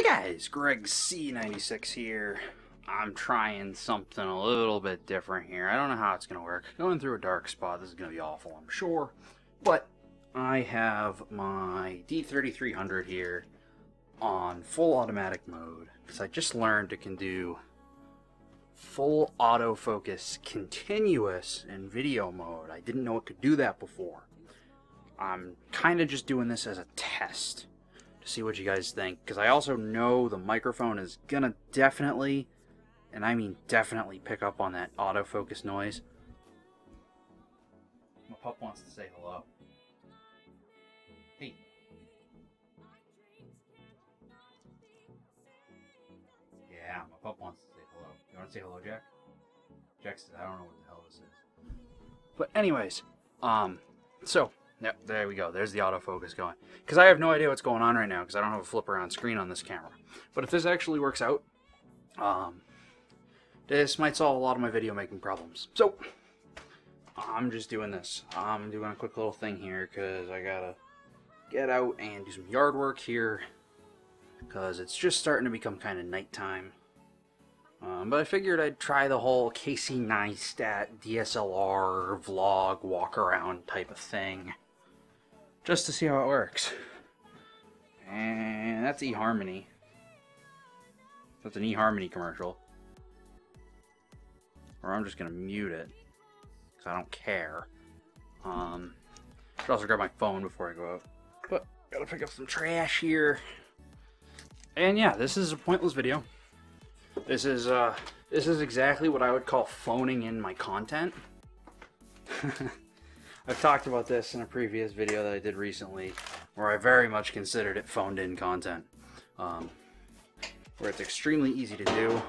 Hey guys, Greg C96 here. I'm trying something a little bit different here. I don't know how it's going to work. Going through a dark spot, this is going to be awful, I'm sure. But I have my D3300 here on full automatic mode because I just learned it can do full autofocus continuous in video mode. I didn't know it could do that before. I'm kind of just doing this as a test see what you guys think because I also know the microphone is gonna definitely, and I mean definitely, pick up on that autofocus noise. My pup wants to say hello. Hey. Yeah, my pup wants to say hello. You want to say hello, Jack? Jack says, I don't know what the hell this is. But anyways, um, so Yep, there we go. There's the autofocus going. Because I have no idea what's going on right now because I don't have a flip around screen on this camera. But if this actually works out, um, this might solve a lot of my video making problems. So, I'm just doing this. I'm doing a quick little thing here because I gotta get out and do some yard work here because it's just starting to become kind of nighttime. Um, but I figured I'd try the whole Casey Neistat DSLR vlog walk around type of thing just to see how it works. And that's eHarmony. That's an eHarmony commercial. Or I'm just gonna mute it because I don't care. Um, should also grab my phone before I go out. But gotta pick up some trash here. And yeah, this is a pointless video. This is uh, this is exactly what I would call phoning in my content. I've talked about this in a previous video that I did recently, where I very much considered it phoned in content. Um, where it's extremely easy to do.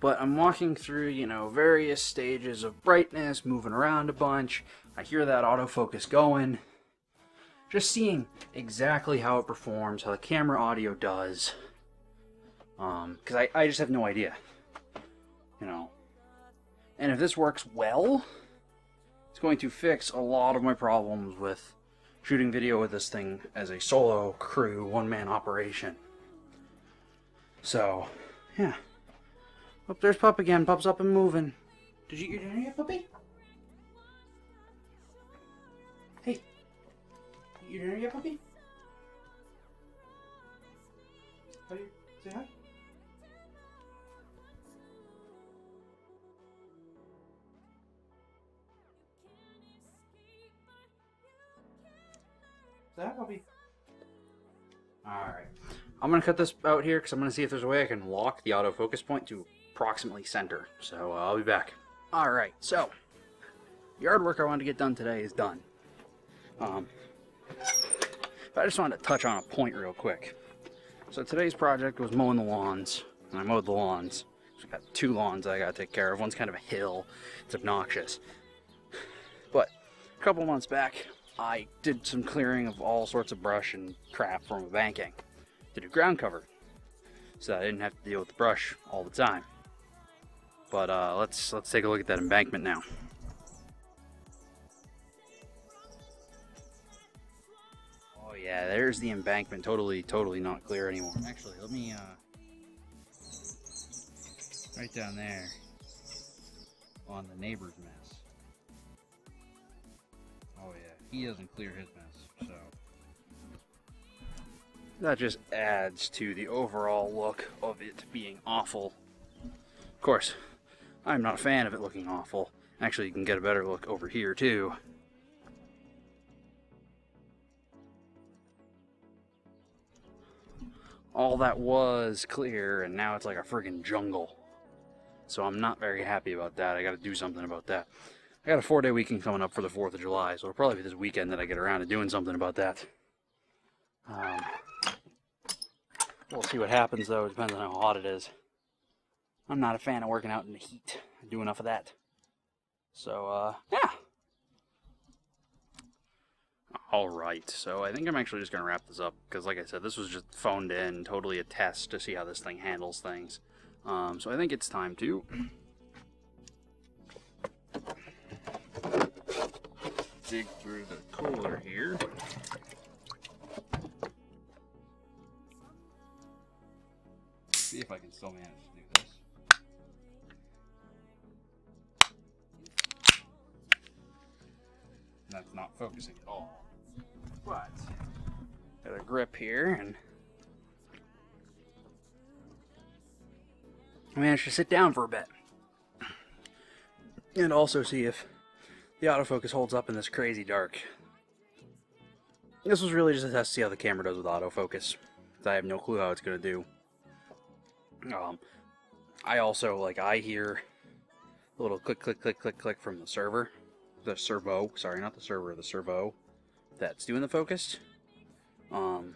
But I'm walking through, you know, various stages of brightness, moving around a bunch. I hear that autofocus going. Just seeing exactly how it performs, how the camera audio does. Um, because I, I just have no idea. You know. And if this works well, it's going to fix a lot of my problems with shooting video with this thing as a solo crew, one-man operation. So, yeah. Oh, there's Pup again. Pup's up and moving. Did you eat any yet, Puppy? Hey. You any yet, Puppy? How you say hi? Alright. I'm going to cut this out here because I'm going to see if there's a way I can lock the autofocus point to approximately center. So uh, I'll be back. Alright, so yard work I wanted to get done today is done. Um, but I just wanted to touch on a point real quick. So today's project was mowing the lawns, and I mowed the lawns. So I've got two lawns I gotta take care of. One's kind of a hill. It's obnoxious. But a couple months back, I did some clearing of all sorts of brush and crap from a banking to do ground cover so I didn't have to deal with the brush all the time. But uh, let's let's take a look at that embankment now. Oh yeah, there's the embankment. Totally, totally not clear anymore. Actually, let me uh, right down there on the neighbor's mess. He doesn't clear his mess, so that just adds to the overall look of it being awful. Of course, I'm not a fan of it looking awful. Actually, you can get a better look over here too. All that was clear, and now it's like a friggin' jungle. So I'm not very happy about that. I gotta do something about that. I got a four day weekend coming up for the 4th of July, so it'll probably be this weekend that I get around to doing something about that. Um, we'll see what happens though, it depends on how hot it is. I'm not a fan of working out in the heat. I do enough of that. So, uh, yeah. Alright, so I think I'm actually just going to wrap this up, because like I said, this was just phoned in, totally a test to see how this thing handles things. Um, so I think it's time to dig through the cooler here. see if I can still manage to do this. That's not focusing at all. But got a grip here and I managed to sit down for a bit. And also see if the autofocus holds up in this crazy dark. This was really just a test to see how the camera does with autofocus. I have no clue how it's going to do. Um, I also, like, I hear a little click, click, click, click, click from the server. The servo, sorry, not the server, the servo that's doing the focus. Um,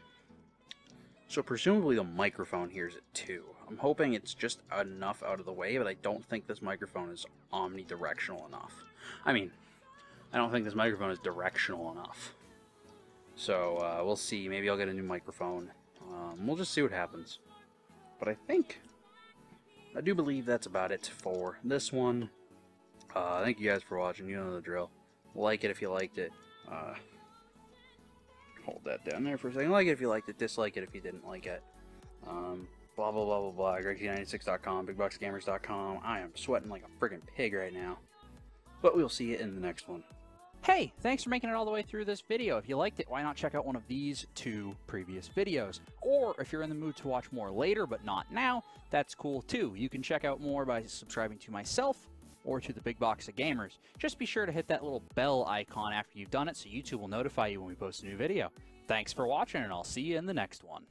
so presumably the microphone hears it too. I'm hoping it's just enough out of the way, but I don't think this microphone is omnidirectional enough. I mean, I don't think this microphone is directional enough. So uh, we'll see. Maybe I'll get a new microphone. Um, we'll just see what happens. But I think, I do believe that's about it for this one. Uh, thank you guys for watching. You know the drill. Like it if you liked it. Uh, hold that down there for a second. Like it if you liked it. Dislike it if you didn't like it. Um, blah, blah, blah, blah, blah. GregC96.com, BigBoxGamers.com. I am sweating like a freaking pig right now. But we'll see you in the next one. Hey, thanks for making it all the way through this video. If you liked it, why not check out one of these two previous videos? Or if you're in the mood to watch more later but not now, that's cool too. You can check out more by subscribing to myself or to the Big Box of Gamers. Just be sure to hit that little bell icon after you've done it so YouTube will notify you when we post a new video. Thanks for watching and I'll see you in the next one.